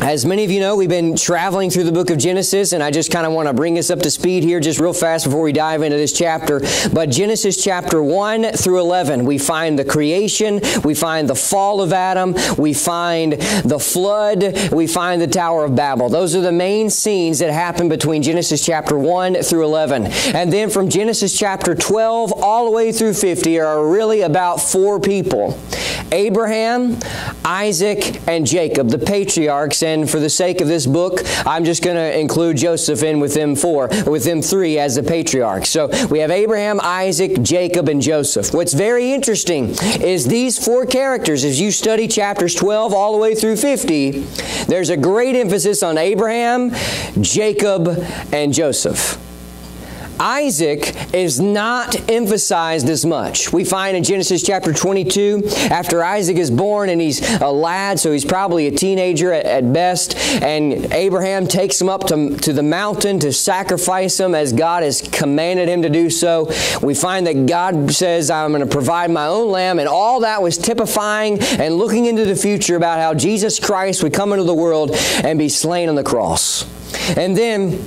As many of you know, we've been traveling through the book of Genesis, and I just kind of want to bring us up to speed here just real fast before we dive into this chapter. But Genesis chapter 1 through 11, we find the creation, we find the fall of Adam, we find the flood, we find the Tower of Babel. Those are the main scenes that happen between Genesis chapter 1 through 11. And then from Genesis chapter 12 all the way through 50 are really about four people Abraham, Isaac, and Jacob, the patriarchs and for the sake of this book, I'm just going to include Joseph in with them four, with them three as the patriarchs. So we have Abraham, Isaac, Jacob, and Joseph. What's very interesting is these four characters, as you study chapters 12 all the way through 50, there's a great emphasis on Abraham, Jacob, and Joseph. Isaac is not emphasized as much. We find in Genesis chapter 22, after Isaac is born and he's a lad, so he's probably a teenager at, at best, and Abraham takes him up to, to the mountain to sacrifice him as God has commanded him to do so. We find that God says, I'm going to provide my own lamb, and all that was typifying and looking into the future about how Jesus Christ would come into the world and be slain on the cross. And then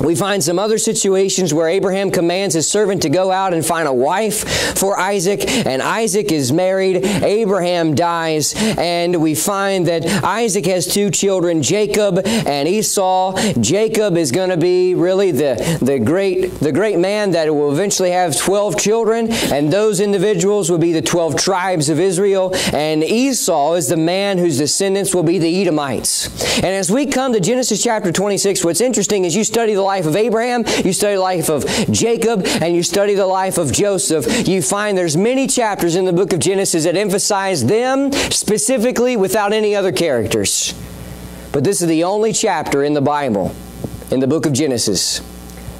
we find some other situations where Abraham commands his servant to go out and find a wife for Isaac, and Isaac is married. Abraham dies, and we find that Isaac has two children, Jacob and Esau. Jacob is going to be really the, the, great, the great man that will eventually have 12 children, and those individuals will be the 12 tribes of Israel, and Esau is the man whose descendants will be the Edomites. And as we come to Genesis chapter 26, what's interesting is you study the life of Abraham, you study the life of Jacob, and you study the life of Joseph, you find there's many chapters in the book of Genesis that emphasize them specifically without any other characters. But this is the only chapter in the Bible, in the book of Genesis,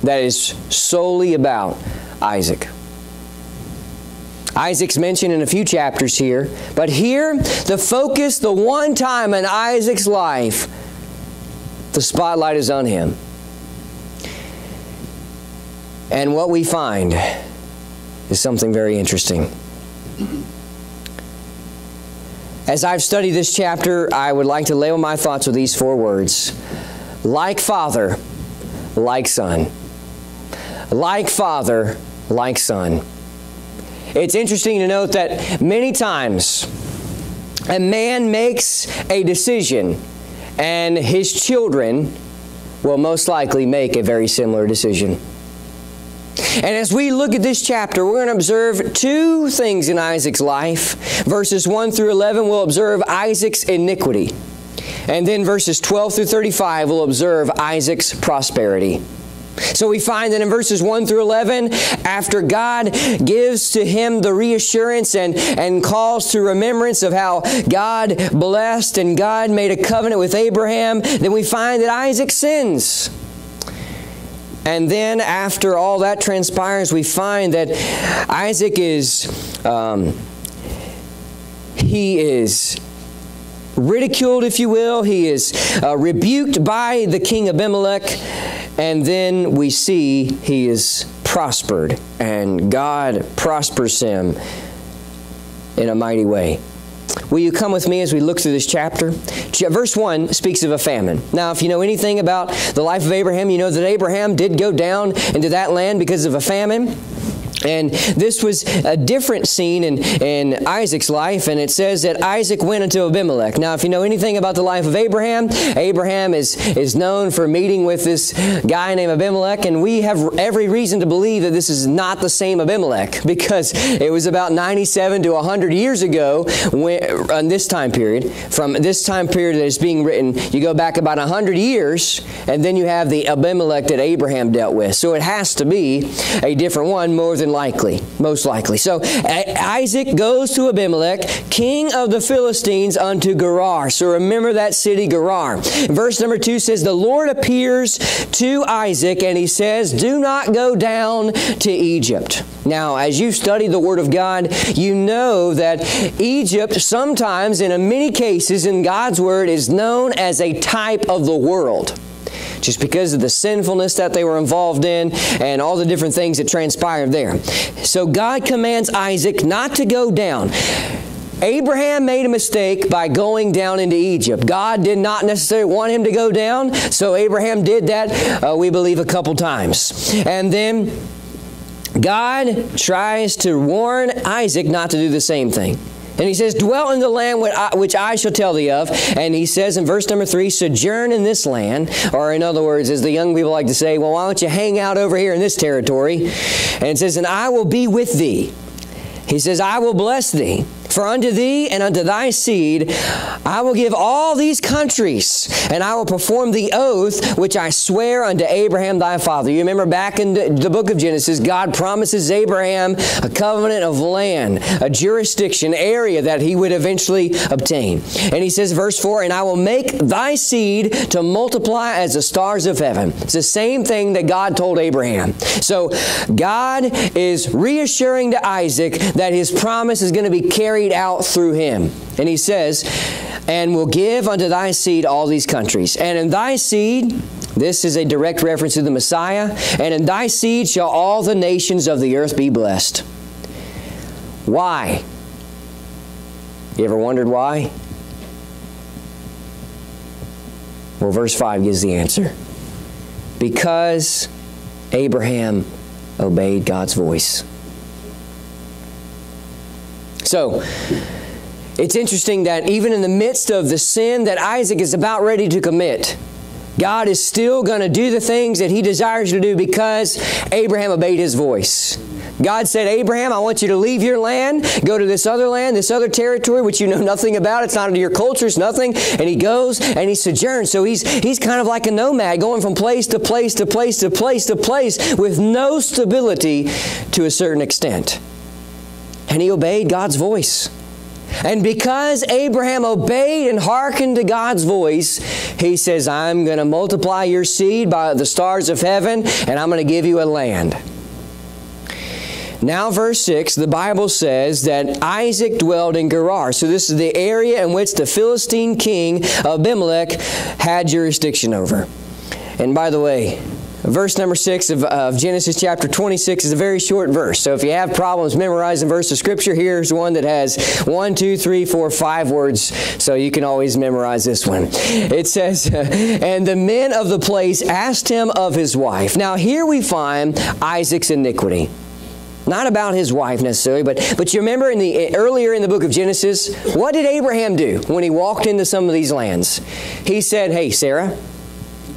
that is solely about Isaac. Isaac's mentioned in a few chapters here, but here, the focus, the one time in Isaac's life, the spotlight is on him. And what we find is something very interesting. As I've studied this chapter, I would like to label my thoughts with these four words like Father, like Son. Like Father, like Son. It's interesting to note that many times a man makes a decision and his children will most likely make a very similar decision. And as we look at this chapter, we're going to observe two things in Isaac's life. Verses 1 through 11, we'll observe Isaac's iniquity. And then verses 12 through 35, we'll observe Isaac's prosperity. So we find that in verses 1 through 11, after God gives to him the reassurance and, and calls to remembrance of how God blessed and God made a covenant with Abraham, then we find that Isaac sins. And then after all that transpires, we find that Isaac is, um, he is ridiculed, if you will. He is uh, rebuked by the king Abimelech. And then we see he is prospered, and God prospers him in a mighty way. Will you come with me as we look through this chapter? Verse 1 speaks of a famine. Now, if you know anything about the life of Abraham, you know that Abraham did go down into that land because of a famine. And this was a different scene in, in Isaac's life, and it says that Isaac went unto Abimelech. Now, if you know anything about the life of Abraham, Abraham is, is known for meeting with this guy named Abimelech, and we have every reason to believe that this is not the same Abimelech because it was about 97 to 100 years ago when, in this time period. From this time period that is being written, you go back about 100 years, and then you have the Abimelech that Abraham dealt with. So it has to be a different one more than likely, most likely. So Isaac goes to Abimelech, king of the Philistines, unto Gerar. So remember that city, Gerar. Verse number two says, The Lord appears to Isaac and he says, Do not go down to Egypt. Now, as you study the Word of God, you know that Egypt sometimes, in many cases in God's Word, is known as a type of the world just because of the sinfulness that they were involved in and all the different things that transpired there. So God commands Isaac not to go down. Abraham made a mistake by going down into Egypt. God did not necessarily want him to go down, so Abraham did that, uh, we believe, a couple times. And then God tries to warn Isaac not to do the same thing. And he says, Dwell in the land which I shall tell thee of. And he says in verse number three, Sojourn in this land. Or in other words, as the young people like to say, Well, why don't you hang out over here in this territory? And it says, And I will be with thee. He says, I will bless thee. For unto thee and unto thy seed I will give all these countries, and I will perform the oath which I swear unto Abraham thy father. You remember back in the book of Genesis, God promises Abraham a covenant of land, a jurisdiction, area that he would eventually obtain. And he says, verse 4, And I will make thy seed to multiply as the stars of heaven. It's the same thing that God told Abraham. So God is reassuring to Isaac that his promise is going to be carried carried out through him. And he says, and will give unto thy seed all these countries. And in thy seed, this is a direct reference to the Messiah, and in thy seed shall all the nations of the earth be blessed. Why? You ever wondered why? Well, verse 5 gives the answer. Because Abraham obeyed God's voice. So, it's interesting that even in the midst of the sin that Isaac is about ready to commit, God is still going to do the things that he desires to do because Abraham obeyed his voice. God said, Abraham, I want you to leave your land, go to this other land, this other territory, which you know nothing about. It's not under your culture, it's nothing. And he goes and he sojourns. So he's, he's kind of like a nomad, going from place to place to place to place to place with no stability to a certain extent and he obeyed God's voice. And because Abraham obeyed and hearkened to God's voice, he says, I'm going to multiply your seed by the stars of heaven, and I'm going to give you a land. Now, verse 6, the Bible says that Isaac dwelled in Gerar. So, this is the area in which the Philistine king Abimelech had jurisdiction over. And by the way, Verse number 6 of, of, Genesis chapter 26 is a very short verse. So if you have problems memorizing verse of Scripture, here's one that has one, two, three, four, five words, so you can always memorize this one. It says, And the men of the place asked him of his wife. Now here we find Isaac's iniquity. Not about his wife necessarily, but, but you remember in the earlier in the book of Genesis, what did Abraham do when he walked into some of these lands? He said, Hey, Sarah,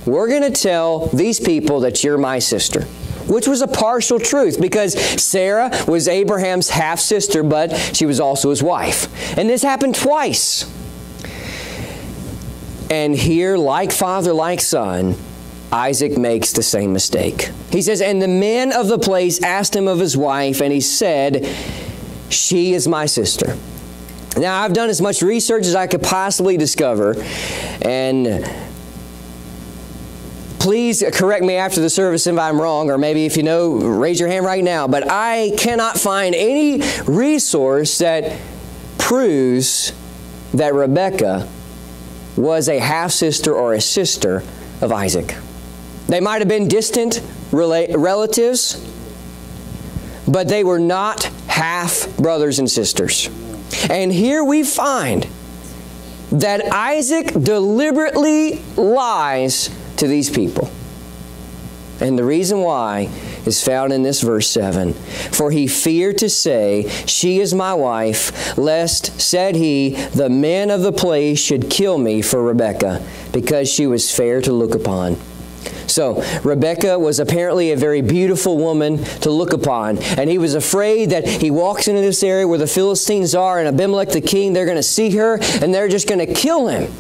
we're going to tell these people that you're my sister which was a partial truth because Sarah was Abraham's half sister, but she was also his wife. And this happened twice. And here, like father, like son, Isaac makes the same mistake. He says, And the men of the place asked him of his wife, and he said, She is my sister. Now, I've done as much research as I could possibly discover, and please correct me after the service if I'm wrong, or maybe if you know, raise your hand right now. But I cannot find any resource that proves that Rebecca was a half sister or a sister of Isaac. They might have been distant relatives, but they were not half brothers and sisters. And here we find that Isaac deliberately lies to these people. And the reason why is found in this verse 7. For he feared to say, She is my wife, lest, said he, the men of the place should kill me for Rebekah, because she was fair to look upon. So, Rebecca was apparently a very beautiful woman to look upon. And he was afraid that he walks into this area where the Philistines are and Abimelech the king, they're going to see her and they're just going to kill him.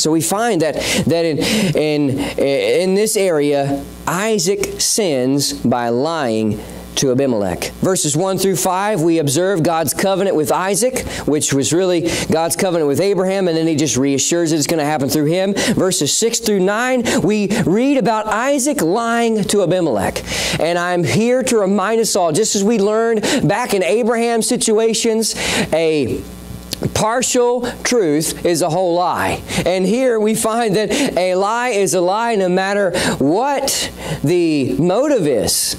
So we find that, that in, in, in this area, Isaac sins by lying to Abimelech. Verses 1 through 5, we observe God's covenant with Isaac, which was really God's covenant with Abraham, and then he just reassures it's going to happen through him. Verses 6 through 9, we read about Isaac lying to Abimelech. And I'm here to remind us all, just as we learned back in Abraham's situations, a partial truth is a whole lie. And here we find that a lie is a lie no matter what the motive is.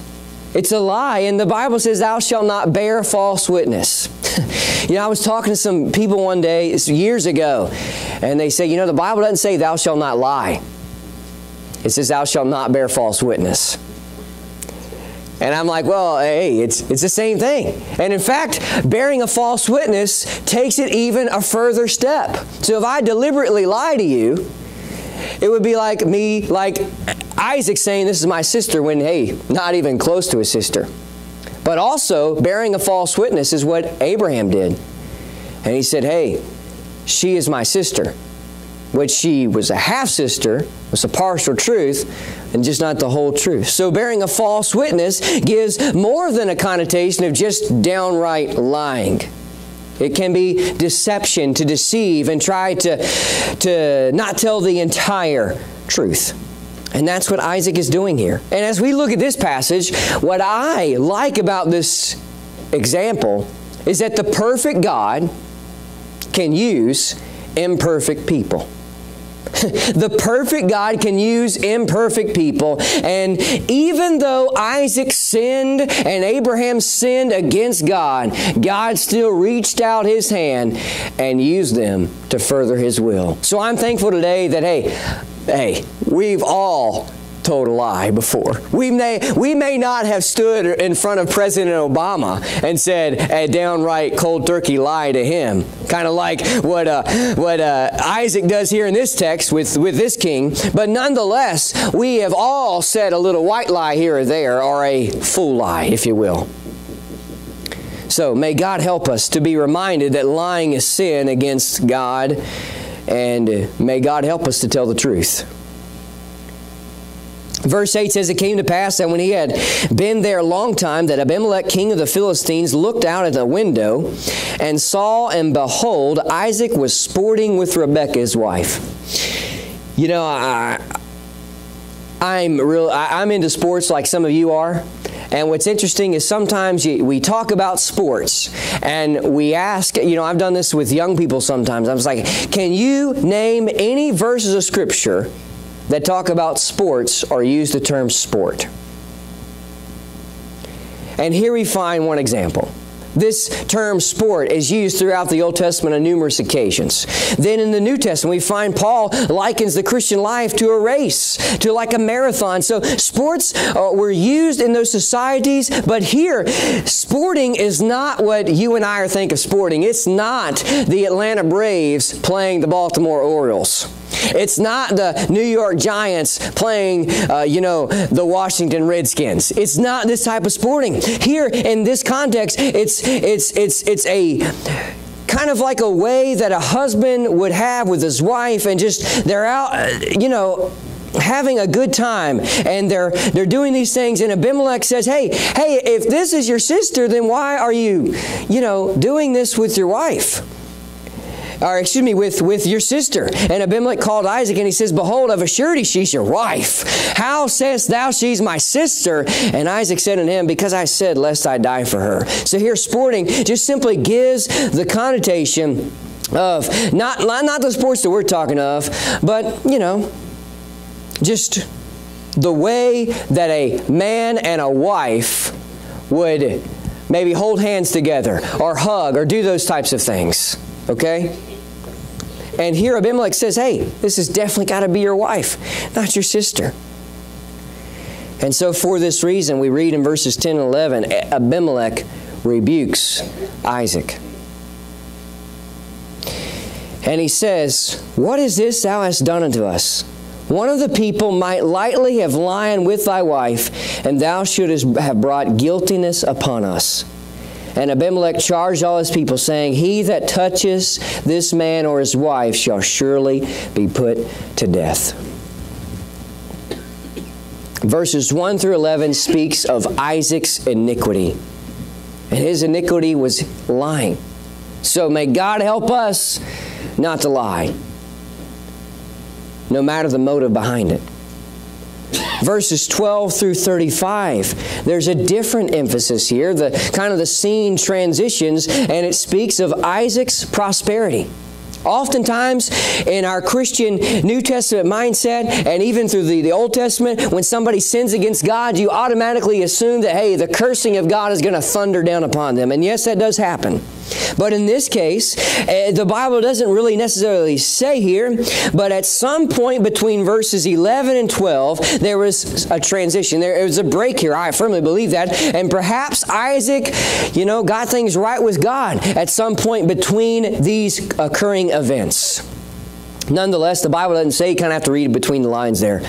It's a lie, and the Bible says, Thou shalt not bear false witness. You know, I was talking to some people one day, years ago, and they say, you know, the Bible doesn't say thou shalt not lie. It says thou shalt not bear false witness. And I'm like, well, hey, it's, it's the same thing. And in fact, bearing a false witness takes it even a further step. So if I deliberately lie to you, it would be like me, like Isaac saying, This is my sister, when, hey, not even close to a sister. But also, bearing a false witness is what Abraham did. And he said, Hey, she is my sister. Which she was a half sister, was a partial truth, and just not the whole truth. So, bearing a false witness gives more than a connotation of just downright lying. It can be deception to deceive and try to, to not tell the entire truth. And that's what Isaac is doing here. And as we look at this passage, what I like about this example is that the perfect God can use imperfect people. the perfect God can use imperfect people. And even though Isaac sinned and Abraham sinned against God, God still reached out his hand and used them to further his will. So I'm thankful today that, hey, hey, we've all told a lie before. We may, we may not have stood in front of President Obama and said a downright cold turkey lie to him, kind of like what, uh, what uh, Isaac does here in this text with, with this king. But nonetheless, we have all said a little white lie here or there, or a fool lie, if you will. So may God help us to be reminded that lying is sin against God, and may God help us to tell the truth. Verse 8 says, It came to pass that when he had been there a long time, that Abimelech, king of the Philistines, looked out at the window and saw, and behold, Isaac was sporting with Rebekah, his wife. You know, I, I'm real. I, I'm into sports like some of you are. And what's interesting is sometimes you, we talk about sports and we ask, you know, I've done this with young people sometimes. I was like, can you name any verses of Scripture that talk about sports or use the term sport. And here we find one example. This term sport is used throughout the Old Testament on numerous occasions. Then in the New Testament, we find Paul likens the Christian life to a race, to like a marathon. So sports uh, were used in those societies, but here, sporting is not what you and I are think of sporting. It's not the Atlanta Braves playing the Baltimore Orioles. It's not the New York Giants playing, uh, you know, the Washington Redskins. It's not this type of sporting. Here, in this context, it's, it's, it's, it's a kind of like a way that a husband would have with his wife and just they're out, uh, you know, having a good time and they're they're doing these things and Abimelech says hey hey if this is your sister then why are you you know doing this with your wife or excuse me, with, with your sister. And Abimelech called Isaac and he says, Behold, of a surety she's your wife. How sayest thou she's my sister? And Isaac said unto him, Because I said, lest I die for her. So here, sporting just simply gives the connotation of not, not the sports that we're talking of, but, you know, just the way that a man and a wife would maybe hold hands together or hug or do those types of things. Okay? And here Abimelech says, hey, this has definitely got to be your wife, not your sister. And so, for this reason, we read in verses 10 and 11 Abimelech rebukes Isaac. And he says, What is this thou hast done unto us? One of the people might lightly have lied with thy wife, and thou shouldst have brought guiltiness upon us. And Abimelech charged all his people, saying, He that touches this man or his wife shall surely be put to death. Verses 1 through 11 speaks of Isaac's iniquity. And his iniquity was lying. So may God help us not to lie, no matter the motive behind it verses 12 through 35. There's a different emphasis here. The kind of the scene transitions and it speaks of Isaac's prosperity. Oftentimes, in our Christian New Testament mindset, and even through the, the Old Testament, when somebody sins against God, you automatically assume that, hey, the cursing of God is going to thunder down upon them. And yes, that does happen. But in this case, uh, the Bible doesn't really necessarily say here, but at some point between verses 11 and 12, there was a transition. There was a break here. I firmly believe that. And perhaps Isaac, you know, got things right with God at some point between these occurring events. Nonetheless, the Bible doesn't say you kind of have to read between the lines there.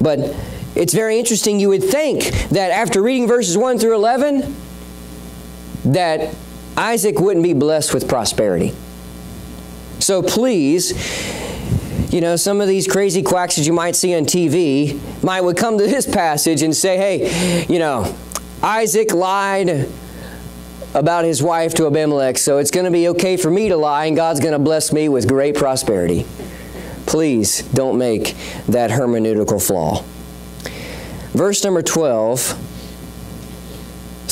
But it's very interesting. You would think that after reading verses 1 through 11, that Isaac wouldn't be blessed with prosperity. So please, you know, some of these crazy quacks that you might see on TV might would come to this passage and say, hey, you know, Isaac lied about his wife to Abimelech, so it's going to be okay for me to lie, and God's going to bless me with great prosperity. Please don't make that hermeneutical flaw. Verse number 12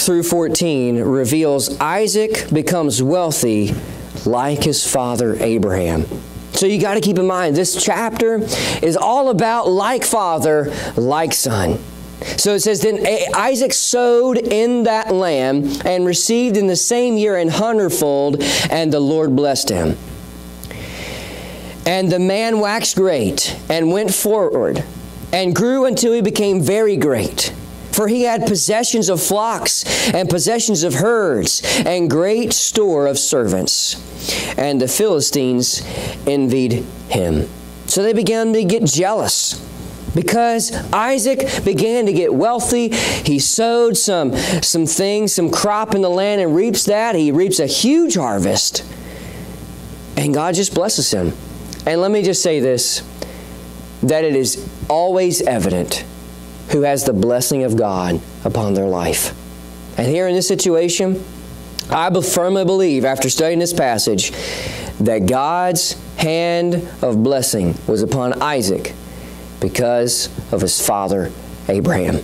through 14 reveals Isaac becomes wealthy like his father Abraham. So you got to keep in mind, this chapter is all about like father, like son. So it says, Then Isaac sowed in that land and received in the same year an hundredfold, and the Lord blessed him. And the man waxed great and went forward and grew until he became very great. For he had possessions of flocks and possessions of herds and great store of servants. And the Philistines envied him. So they began to get jealous because Isaac began to get wealthy. He sowed some, some things, some crop in the land and reaps that. He reaps a huge harvest. And God just blesses him. And let me just say this that it is always evident who has the blessing of God upon their life. And here in this situation, I firmly believe, after studying this passage, that God's hand of blessing was upon Isaac because of his father Abraham.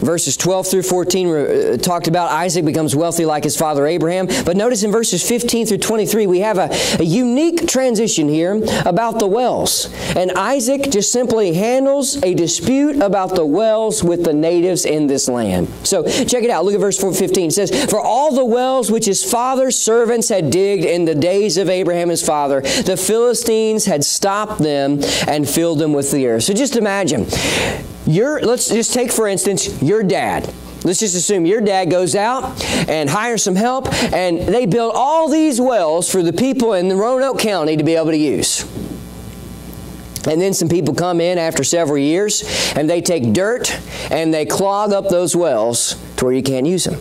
Verses 12 through 14 uh, talked about Isaac becomes wealthy like his father Abraham. But notice in verses 15 through 23, we have a, a unique transition here about the wells. And Isaac just simply handles a dispute about the wells with the natives in this land. So check it out. Look at verse 15. It says, For all the wells which his father's servants had digged in the days of Abraham his father, the Philistines had stopped them and filled them with the earth. So just imagine your, let's just take, for instance, your dad. Let's just assume your dad goes out and hires some help, and they build all these wells for the people in the Roanoke County to be able to use. And then some people come in after several years, and they take dirt and they clog up those wells to where you can't use them.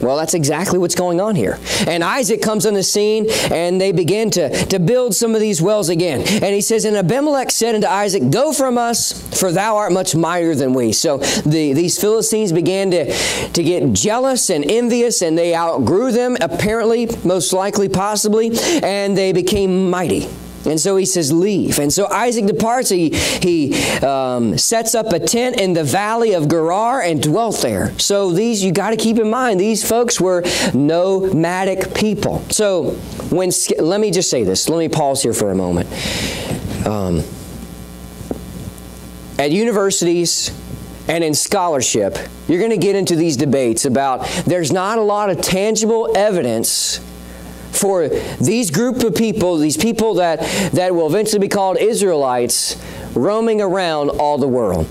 Well, that's exactly what's going on here. And Isaac comes on the scene and they begin to, to build some of these wells again. And he says, And Abimelech said unto Isaac, Go from us, for thou art much mightier than we. So the, these Philistines began to, to get jealous and envious, and they outgrew them, apparently, most likely, possibly, and they became mighty. And so he says, Leave. And so Isaac departs. He, he um, sets up a tent in the valley of Gerar and dwelt there. So these, you got to keep in mind, these folks were nomadic people. So when, let me just say this. Let me pause here for a moment. Um, at universities, and in scholarship, you're going to get into these debates about there's not a lot of tangible evidence for these group of people, these people that, that will eventually be called Israelites, roaming around all the world.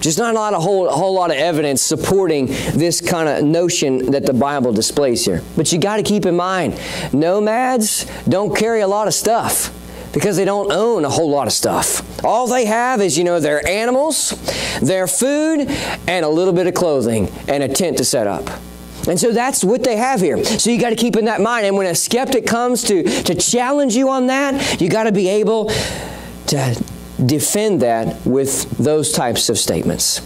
Just not a lot, a whole, a whole lot of evidence supporting this kind of notion that the Bible displays here. But you got to keep in mind, nomads don't carry a lot of stuff because they don't own a whole lot of stuff. All they have is, you know, their animals, their food, and a little bit of clothing and a tent to set up. And so that's what they have here. So you got to keep in that mind. And when a skeptic comes to, to challenge you on that, you got to be able to defend that with those types of statements.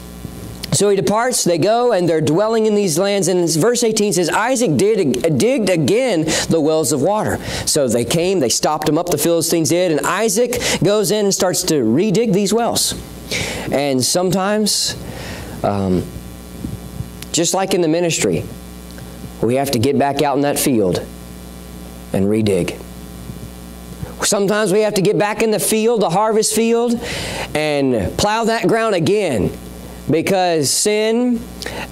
So he departs, they go, and they're dwelling in these lands. And verse 18 says, Isaac did, digged again the wells of water. So they came, they stopped them up, the Philistines did, and Isaac goes in and starts to redig these wells. And sometimes, um, just like in the ministry, we have to get back out in that field and redig. Sometimes we have to get back in the field, the harvest field, and plow that ground again because sin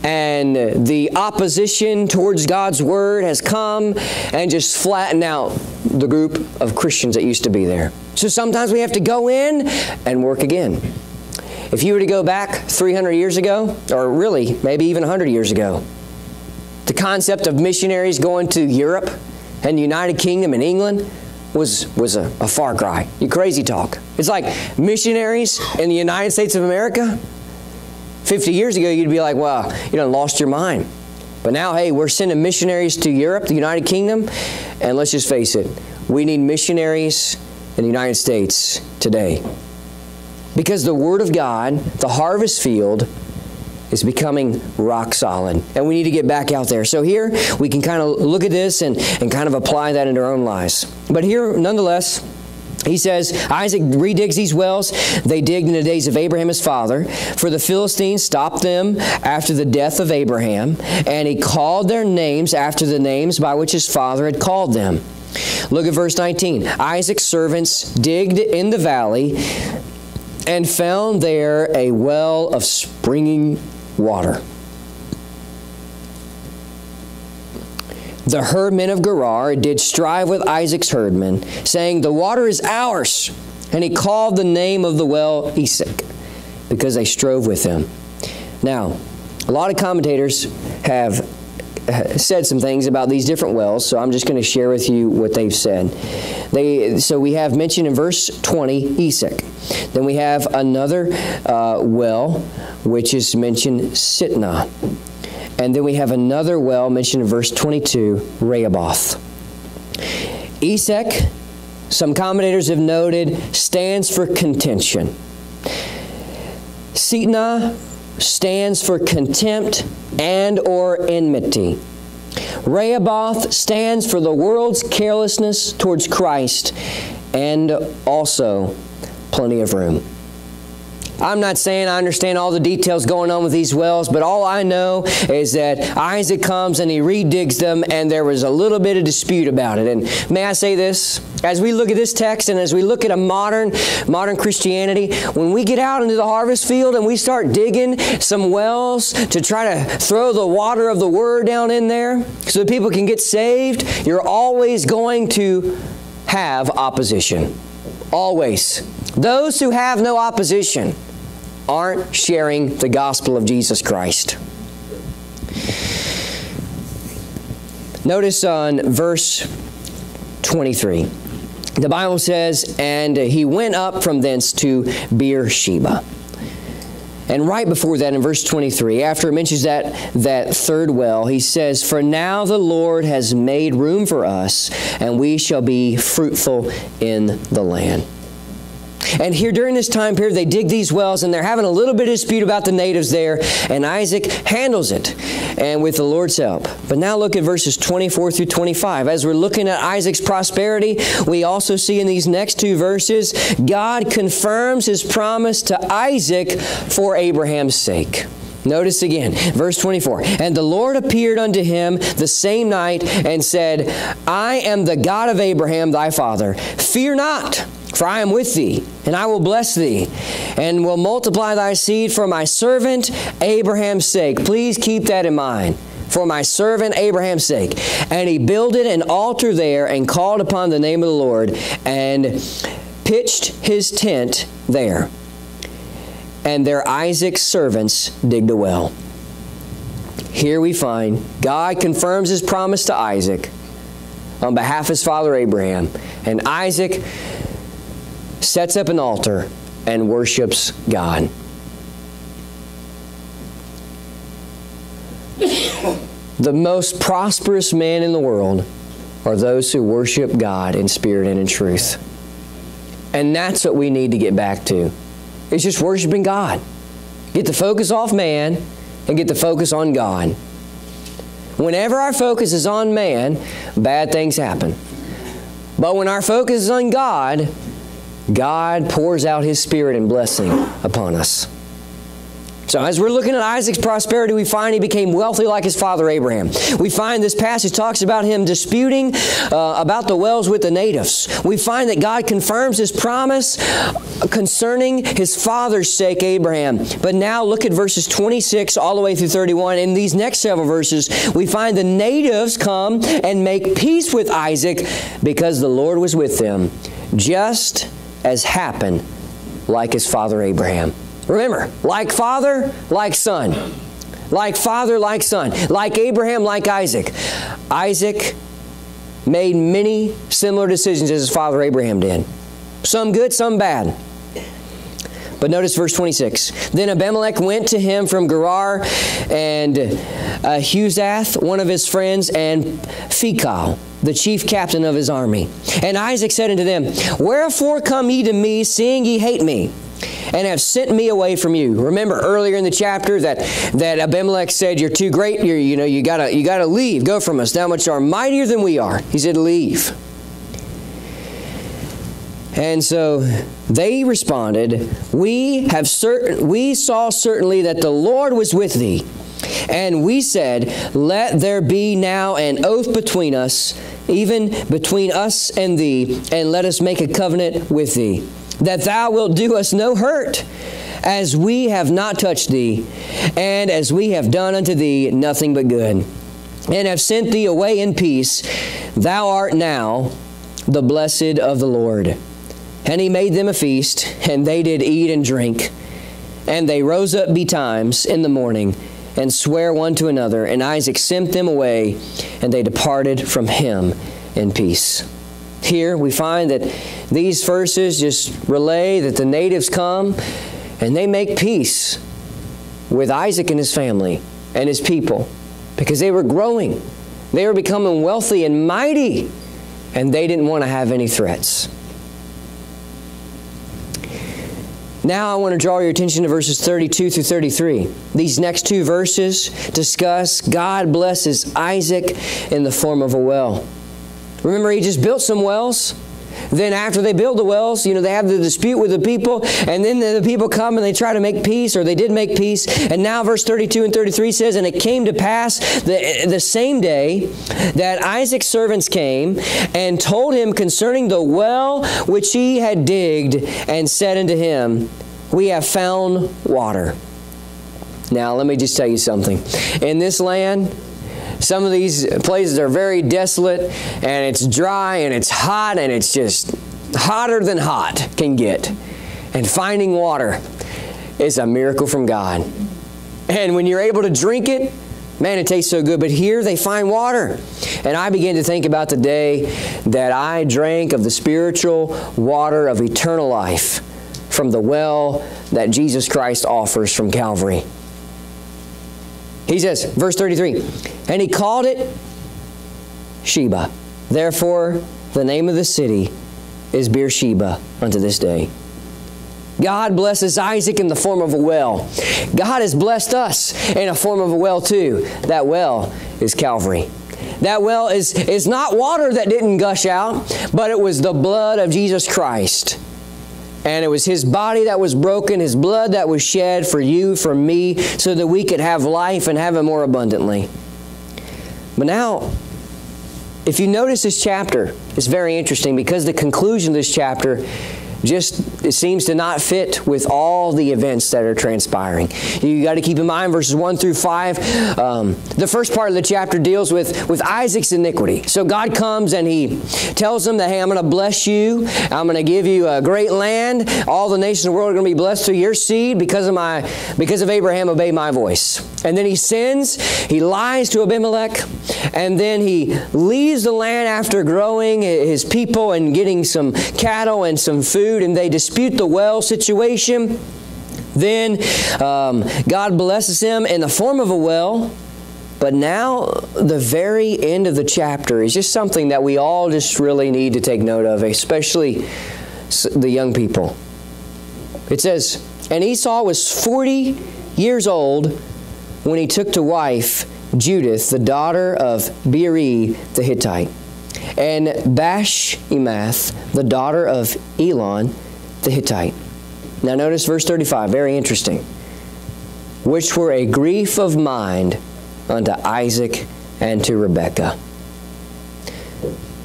and the opposition towards God's Word has come and just flattened out the group of Christians that used to be there. So sometimes we have to go in and work again. If you were to go back 300 years ago, or really maybe even 100 years ago, the concept of missionaries going to Europe and the United Kingdom and England was, was a, a far cry. You crazy talk. It's like missionaries in the United States of America. 50 years ago, you'd be like, well, you know, lost your mind. But now, hey, we're sending missionaries to Europe, the United Kingdom, and let's just face it, we need missionaries in the United States today. Because the Word of God, the harvest field, is becoming rock solid. And we need to get back out there. So here we can kind of look at this and, and kind of apply that into our own lives. But here, nonetheless, he says, Isaac redigs these wells they digged in the days of Abraham his father. For the Philistines stopped them after the death of Abraham, and he called their names after the names by which his father had called them. Look at verse 19. Isaac's servants digged in the valley and found there a well of springing water. The herdmen of Gerar did strive with Isaac's herdmen, saying, The water is ours. And he called the name of the well Esek, because they strove with him. Now, a lot of commentators have said some things about these different wells, so I'm just going to share with you what they've said. They, so we have mentioned in verse 20 Esek. Then we have another uh, well, which is mentioned Sitnah. And then we have another well mentioned in verse 22, Rehoboth. Esek, some commentators have noted, stands for contention. Sitnah stands for contempt and or enmity. Rehoboth stands for the world's carelessness towards Christ and also plenty of room. I'm not saying I understand all the details going on with these wells, but all I know is that Isaac comes and he redigs them, and there was a little bit of dispute about it. And may I say this? As we look at this text and as we look at a modern, modern Christianity, when we get out into the harvest field and we start digging some wells to try to throw the water of the Word down in there so that people can get saved, you're always going to have opposition. Always. Those who have no opposition aren't sharing the gospel of Jesus Christ. Notice on verse 23. The Bible says, And he went up from thence to Beersheba. And right before that, in verse 23, after it mentions that, that third well, he says, For now the Lord has made room for us, and we shall be fruitful in the land. And here during this time period, they dig these wells and they're having a little bit of dispute about the natives there, and Isaac handles it and with the Lord's help. But now look at verses 24 through 25. As we're looking at Isaac's prosperity, we also see in these next two verses, God confirms his promise to Isaac for Abraham's sake. Notice again, verse 24. And the Lord appeared unto him the same night and said, I am the God of Abraham thy father. Fear not. For I am with thee, and I will bless thee, and will multiply thy seed for my servant Abraham's sake. Please keep that in mind. For my servant Abraham's sake. And he builded an altar there and called upon the name of the Lord and pitched his tent there. And there Isaac's servants digged a well. Here we find God confirms his promise to Isaac on behalf of his father Abraham. And Isaac sets up an altar and worships God. the most prosperous man in the world are those who worship God in spirit and in truth. And that's what we need to get back to. It's just worshiping God. Get the focus off man and get the focus on God. Whenever our focus is on man, bad things happen. But when our focus is on God, God pours out His Spirit and blessing upon us. So, as we're looking at Isaac's prosperity, we find he became wealthy like his father Abraham. We find this passage talks about him disputing uh, about the wells with the natives. We find that God confirms his promise concerning his father's sake, Abraham. But now look at verses 26 all the way through 31. In these next several verses, we find the natives come and make peace with Isaac because the Lord was with them, just as happened like his father Abraham. Remember, like father, like son. Like father, like son. Like Abraham, like Isaac. Isaac made many similar decisions as his father Abraham did. Some good, some bad. But notice verse 26. Then Abimelech went to him from Gerar and uh, Huzath, one of his friends, and Phichol, the chief captain of his army. And Isaac said unto them, Wherefore come ye to me, seeing ye hate me? and have sent me away from you. Remember earlier in the chapter that, that Abimelech said, You're too great, you're, you know, you gotta you gotta leave, go from us. Thou much are mightier than we are. He said, Leave. And so they responded, We have certain we saw certainly that the Lord was with thee. And we said, Let there be now an oath between us, even between us and thee, and let us make a covenant with thee that thou wilt do us no hurt, as we have not touched thee, and as we have done unto thee nothing but good, and have sent thee away in peace. Thou art now the blessed of the Lord. And he made them a feast, and they did eat and drink. And they rose up betimes in the morning, and swear one to another. And Isaac sent them away, and they departed from him in peace. Here we find that these verses just relay that the natives come and they make peace with Isaac and his family and his people because they were growing. They were becoming wealthy and mighty, and they didn't want to have any threats. Now I want to draw your attention to verses 32 through 33. These next two verses discuss God blesses Isaac in the form of a well. Remember, he just built some wells. Then after they build the wells, you know, they have the dispute with the people, and then the people come and they try to make peace, or they did make peace. And now verse 32 and 33 says, And it came to pass the, the same day that Isaac's servants came and told him concerning the well which he had digged, and said unto him, We have found water. Now, let me just tell you something. In this land, some of these places are very desolate and it's dry and it's hot and it's just hotter than hot can get. And finding water is a miracle from God. And when you're able to drink it, man, it tastes so good. But here they find water. And I began to think about the day that I drank of the spiritual water of eternal life from the well that Jesus Christ offers from Calvary. He says, verse 33, and he called it Shebah. Therefore, the name of the city is Beersheba unto this day. God blesses Isaac in the form of a well. God has blessed us in a form of a well too. That well is Calvary. That well is, is not water that didn't gush out, but it was the blood of Jesus Christ and it was His body that was broken, His blood that was shed for you, for me, so that we could have life and have it more abundantly. But now, if you notice this chapter, it's very interesting because the conclusion of this chapter just it seems to not fit with all the events that are transpiring. You got to keep in mind verses 1 through 5. Um, the first part of the chapter deals with, with Isaac's iniquity. So God comes and he tells him that, hey, I'm going to bless you. I'm going to give you a great land. All the nations of the world are going to be blessed through your seed because of my because of Abraham obey my voice. And then he sins, he lies to Abimelech, and then he leaves the land after growing his people and getting some cattle and some food and they dispute the well situation, then um, God blesses him in the form of a well. But now, the very end of the chapter is just something that we all just really need to take note of, especially the young people. It says, And Esau was 40 years old when he took to wife Judith, the daughter of Beeri the Hittite and Bashemath, the daughter of Elon the Hittite. Now notice verse 35, very interesting. which were a grief of mind unto Isaac and to Rebekah.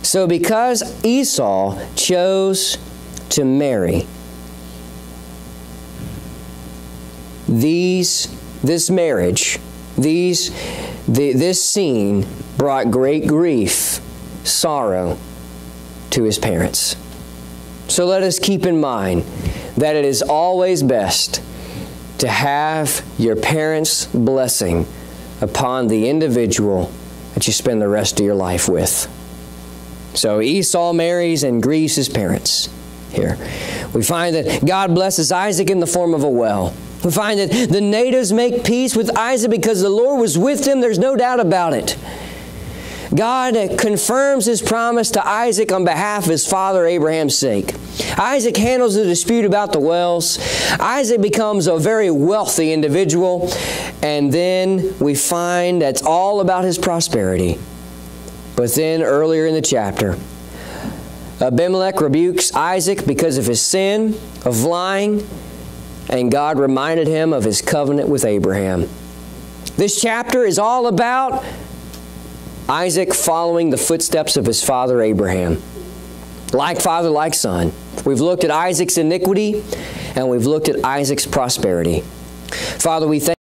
So, because Esau chose to marry, these, this marriage, these, the, this scene brought great grief, sorrow to his parents. So let us keep in mind that it is always best to have your parents' blessing upon the individual that you spend the rest of your life with. So Esau marries and grieves his parents here. We find that God blesses Isaac in the form of a well. We find that the natives make peace with Isaac because the Lord was with them. There's no doubt about it. God confirms his promise to Isaac on behalf of his father Abraham's sake. Isaac handles the dispute about the wells. Isaac becomes a very wealthy individual. And then we find that's all about his prosperity. But then earlier in the chapter, Abimelech rebukes Isaac because of his sin of lying, and God reminded him of his covenant with Abraham. This chapter is all about Isaac following the footsteps of his father Abraham. Like father, like son. We've looked at Isaac's iniquity and we've looked at Isaac's prosperity. Father, we thank